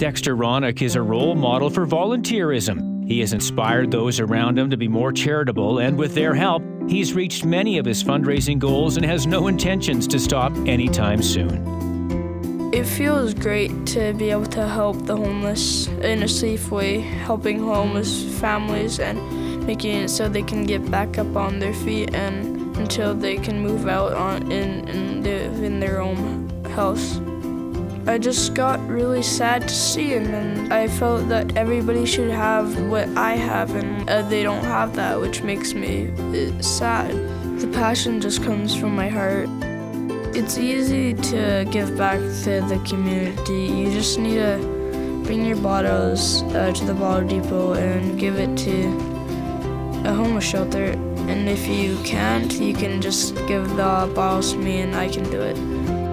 Dexter Ronak is a role model for volunteerism. He has inspired those around him to be more charitable, and with their help, he's reached many of his fundraising goals and has no intentions to stop anytime soon. It feels great to be able to help the homeless in a safe way, helping homeless families and making it so they can get back up on their feet and until they can move out on in and live in their own house. I just got really sad to see him, and I felt that everybody should have what I have, and uh, they don't have that, which makes me uh, sad. The passion just comes from my heart. It's easy to give back to the community. You just need to bring your bottles uh, to the bottle depot and give it to a homeless shelter. And if you can't, you can just give the bottles to me and I can do it.